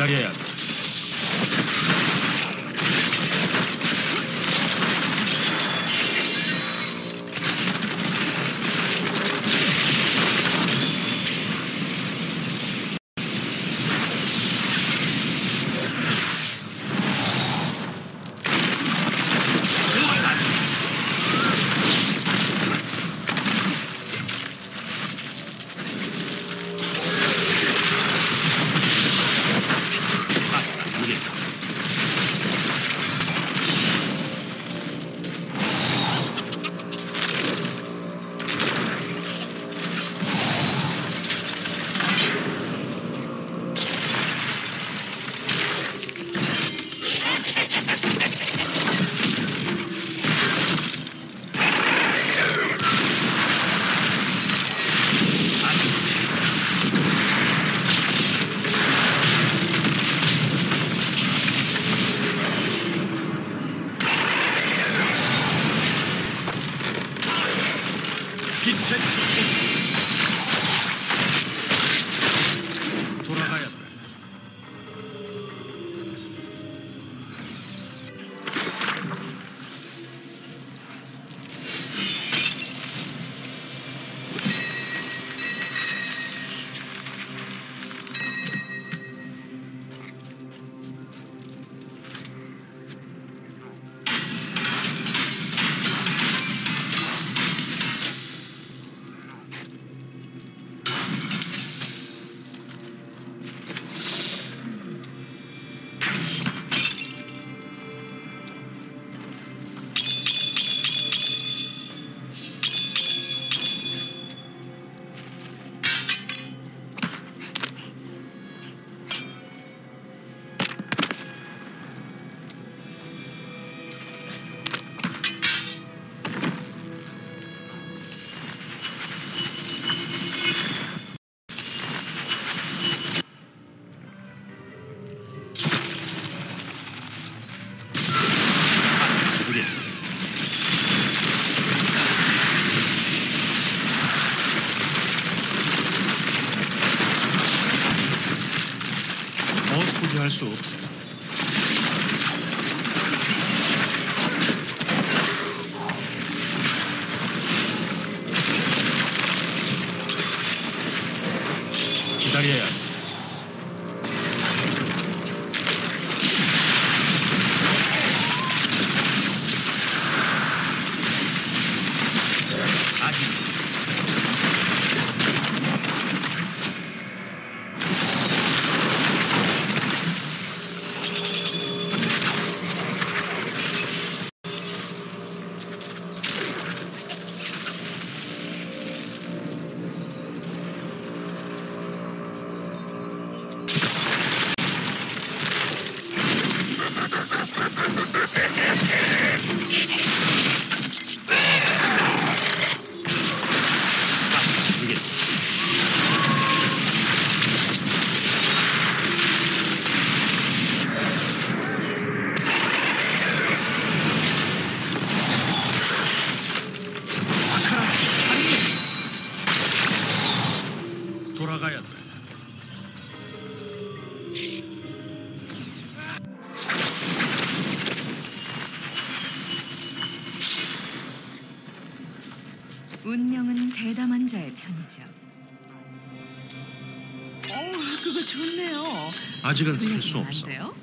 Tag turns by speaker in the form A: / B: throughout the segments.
A: 기다려야
B: 운명은 대담한 자의 편이죠. 어, 그거 좋네요.
A: 아직은 살 수 없어.
B: 돼요?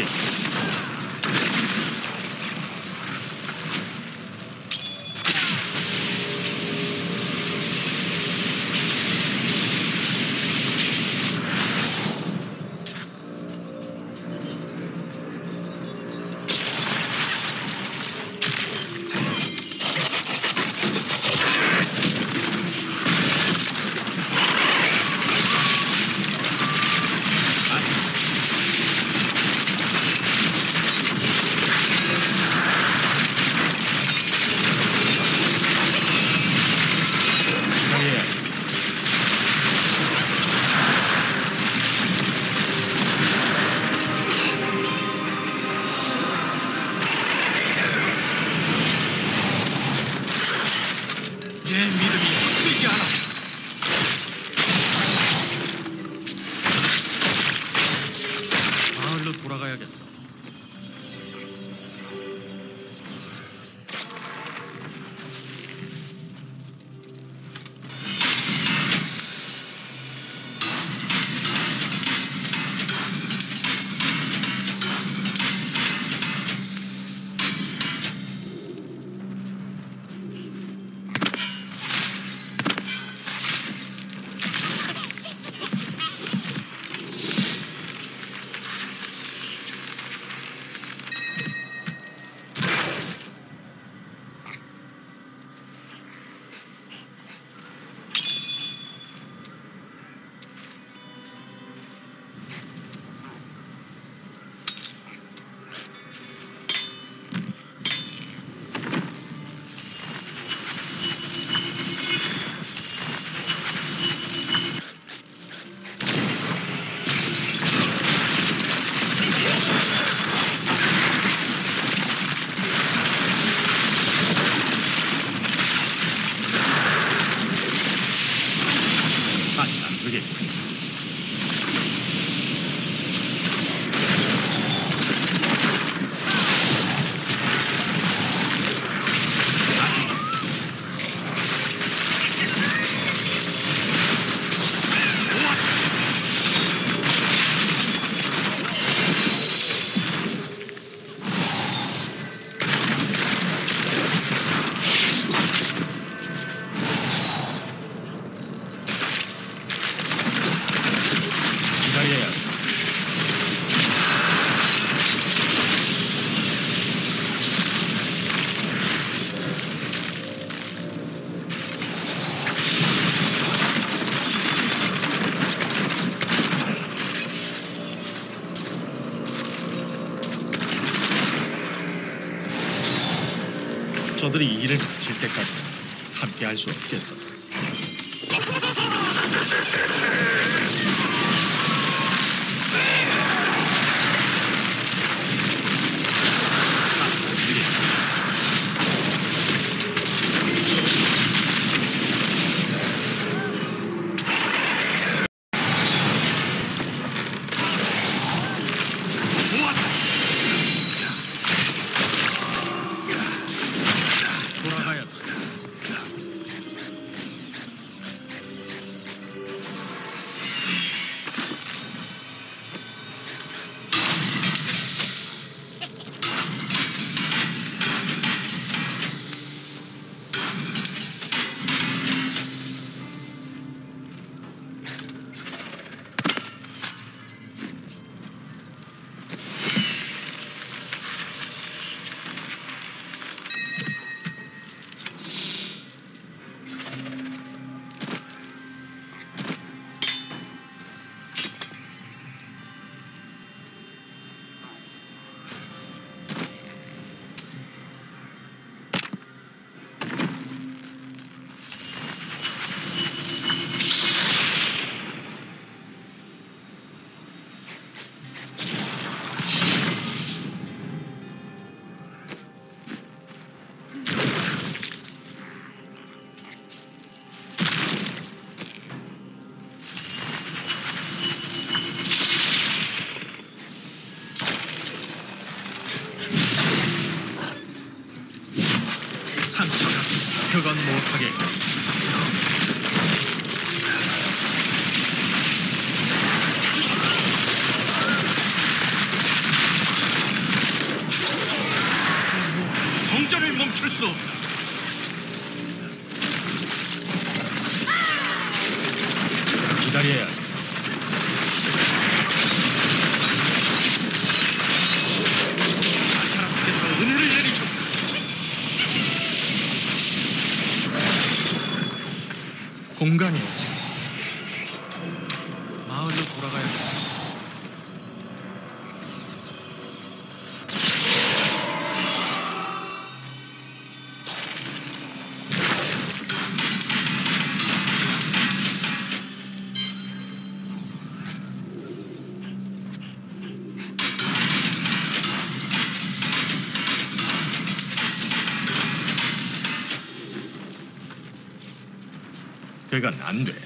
A: 아, 돌아가야겠어. 저들이 일을 마칠 때까지 함께 할 수 없겠어. 성 안 돼.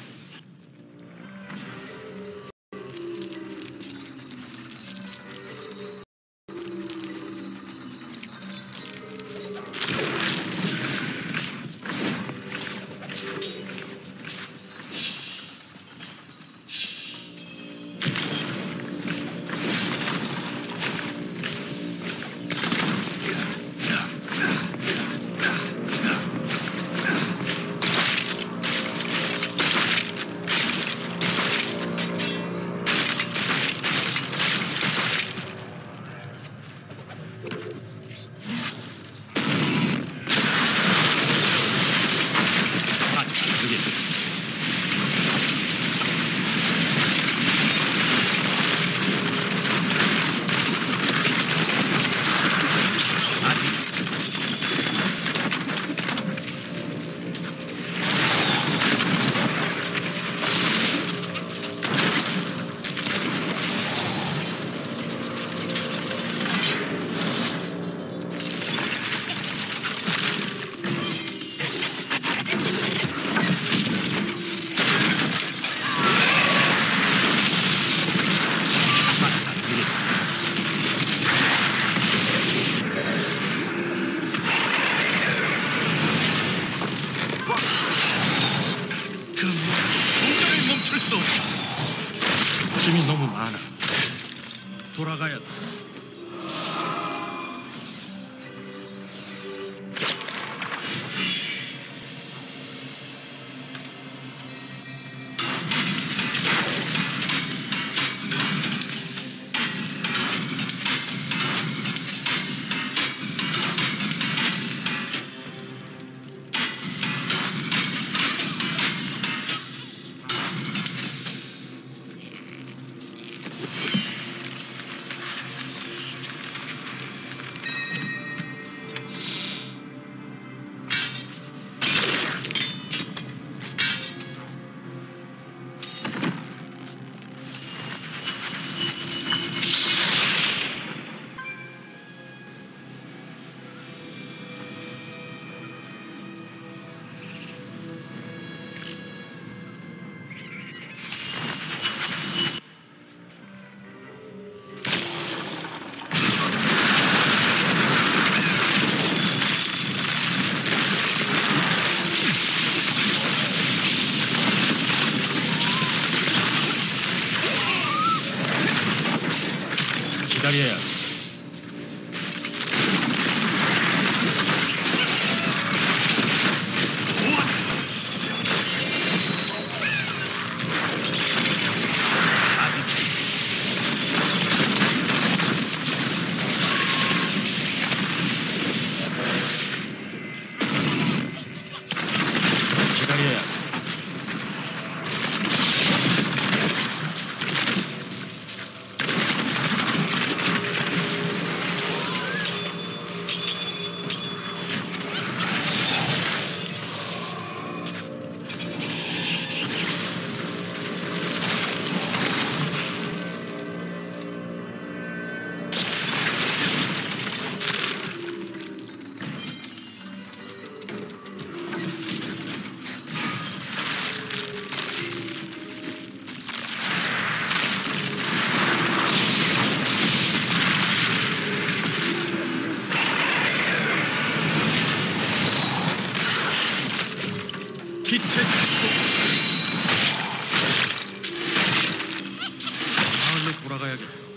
A: 輝きです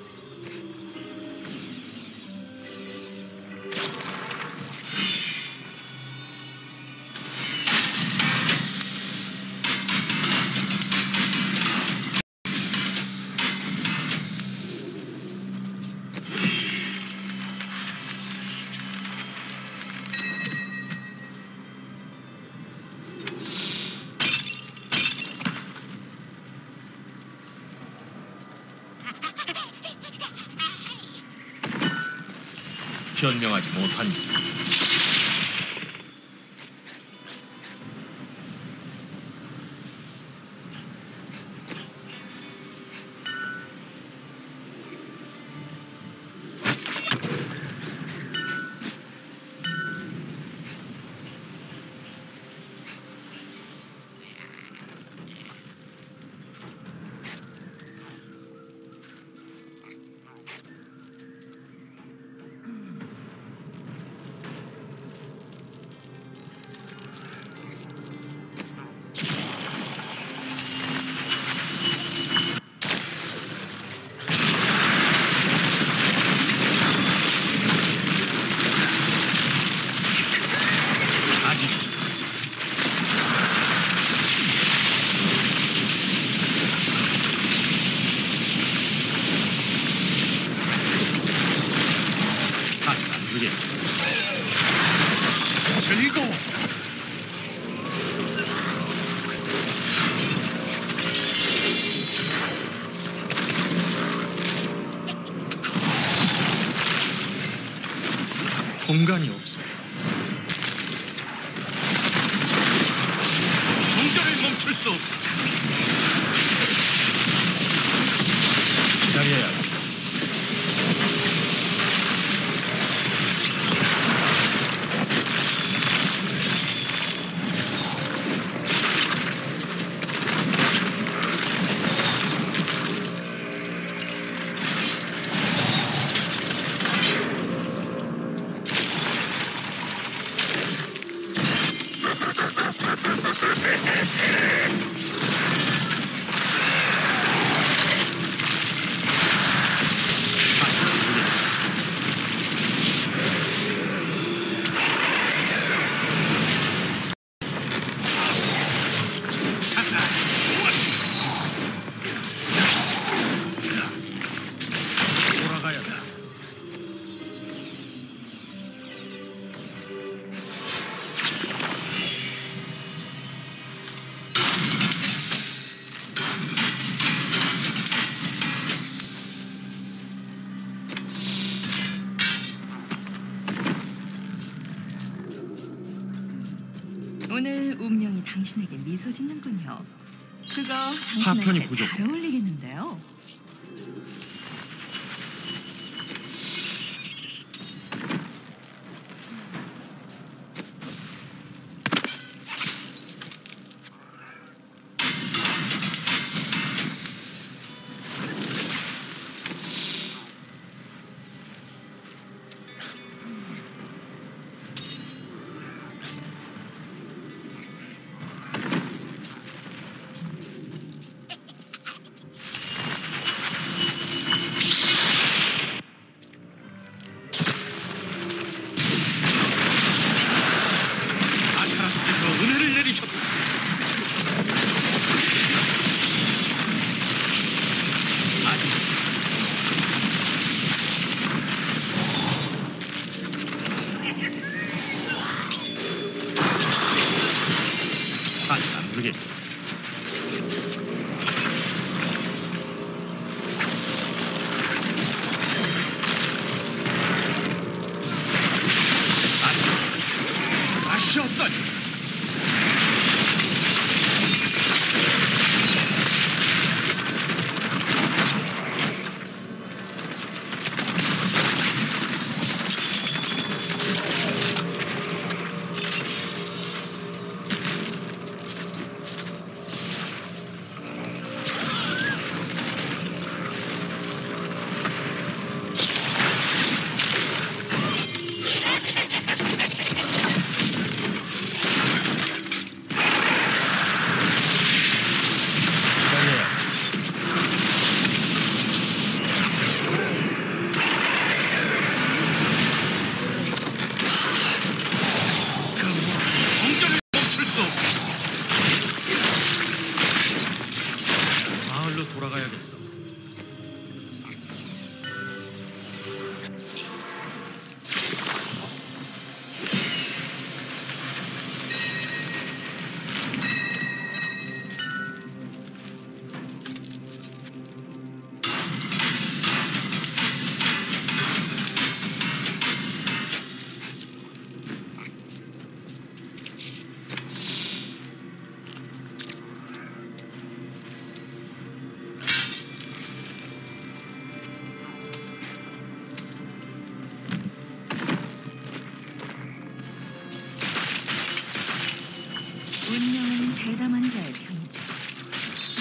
A: 설명하지 못한다.
B: 당신에게 미소 짓는군요. 그거
A: 당신에게
B: 잘 어울리겠는데요.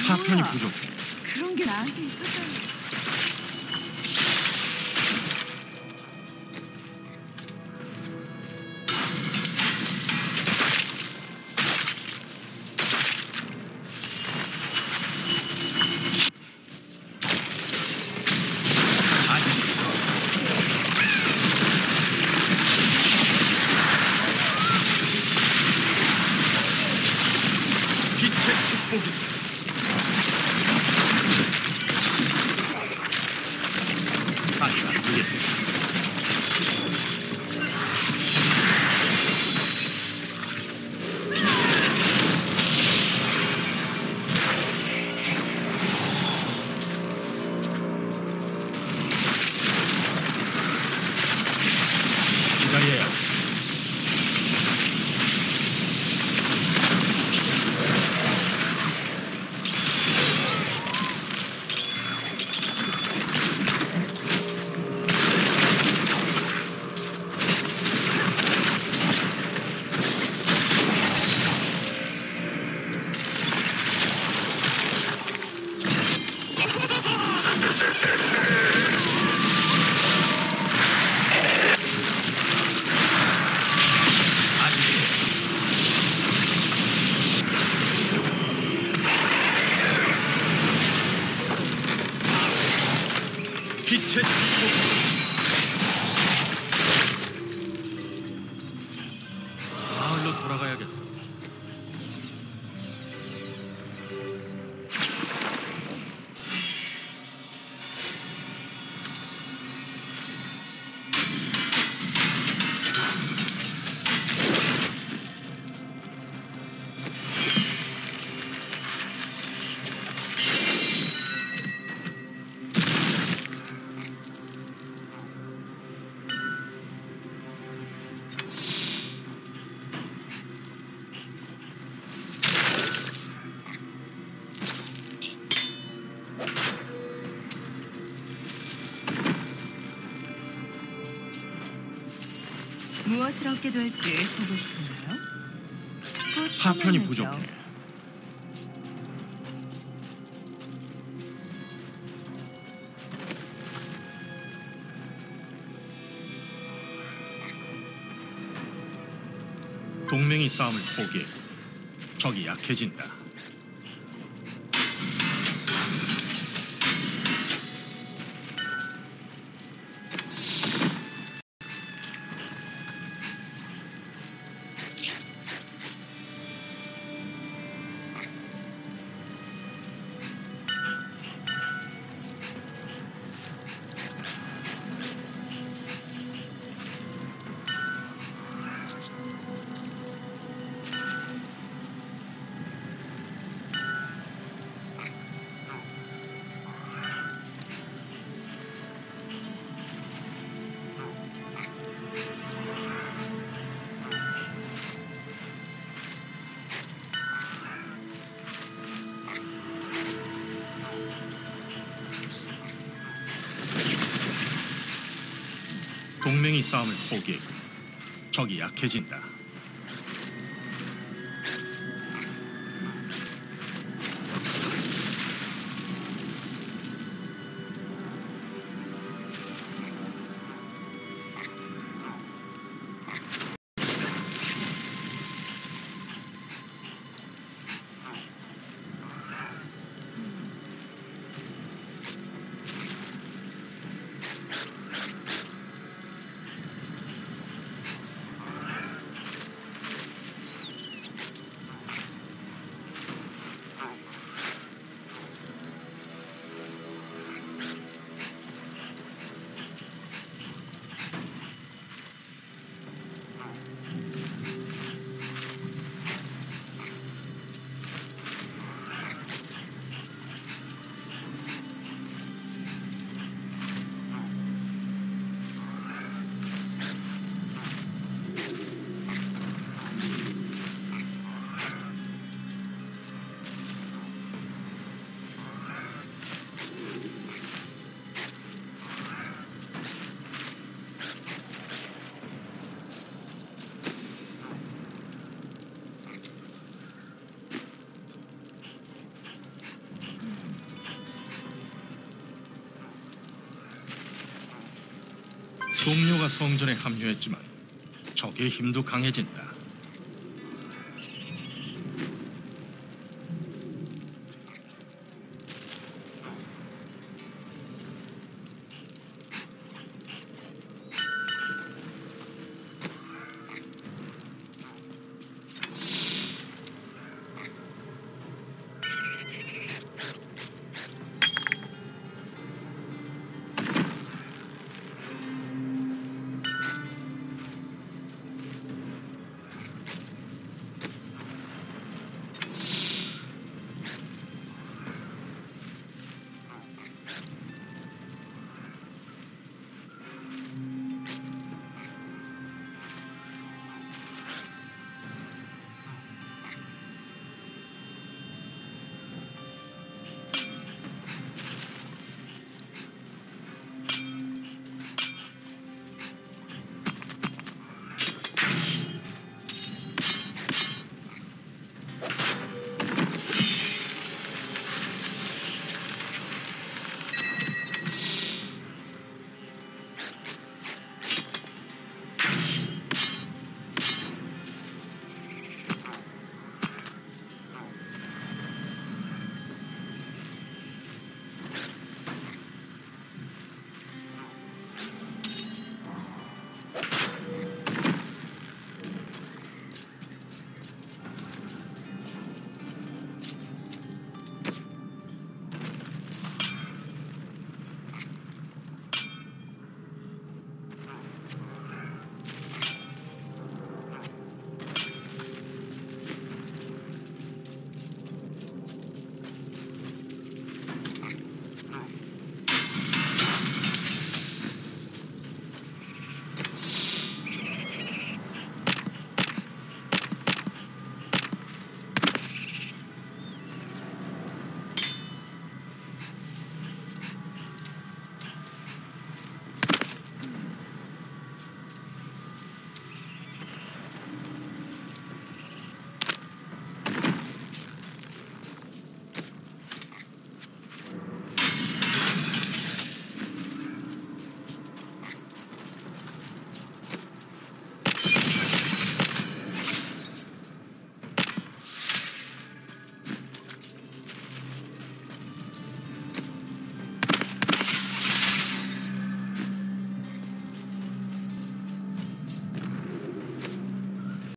A: 파편이 부족해.
B: 그런 게 나한테 있었다니. 얻게 될지 보고 싶은가요? 곧
A: 파편이. 부족해 동맹이 싸움을 포기했고 적이 약해진다 동맹이 싸움을 포기했고 적이 약해진다 동료가 성전에 합류했지만 적의 힘도 강해진다.